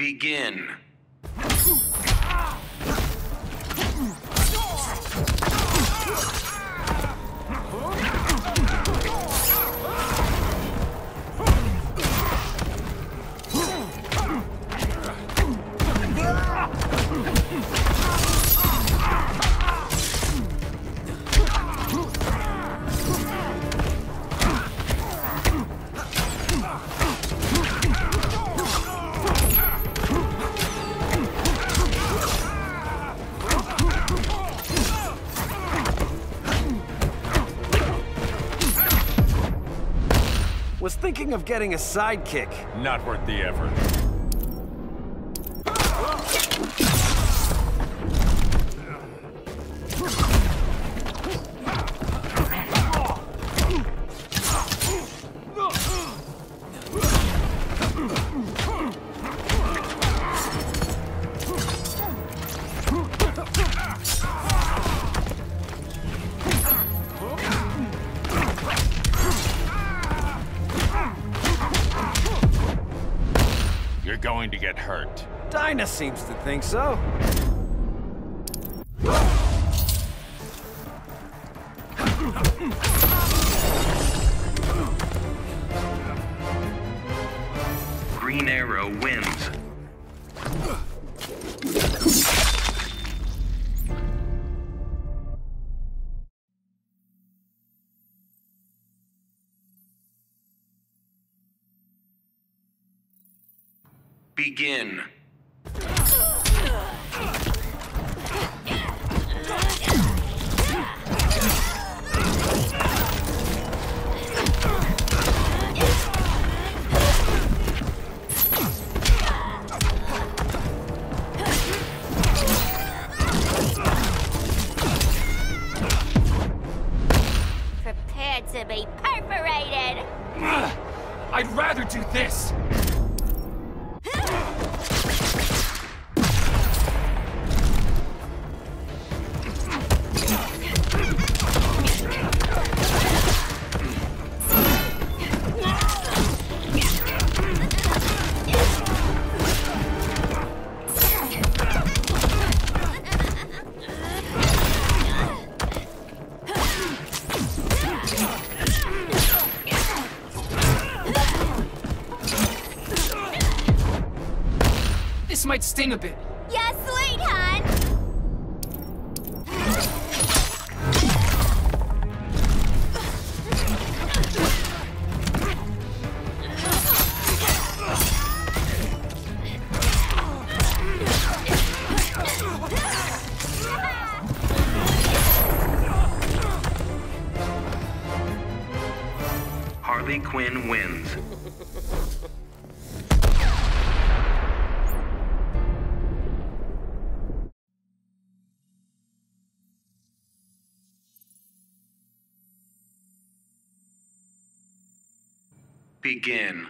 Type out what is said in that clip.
Begin. Was thinking of getting a sidekick. Not worth the effort. Going to get hurt. Dinah seems to think so. Green Arrow wins. Begin. Prepared to be perforated! I'd rather do this! Might sting a bit. Yeah, sweet, hon! Harley Quinn wins. Begin.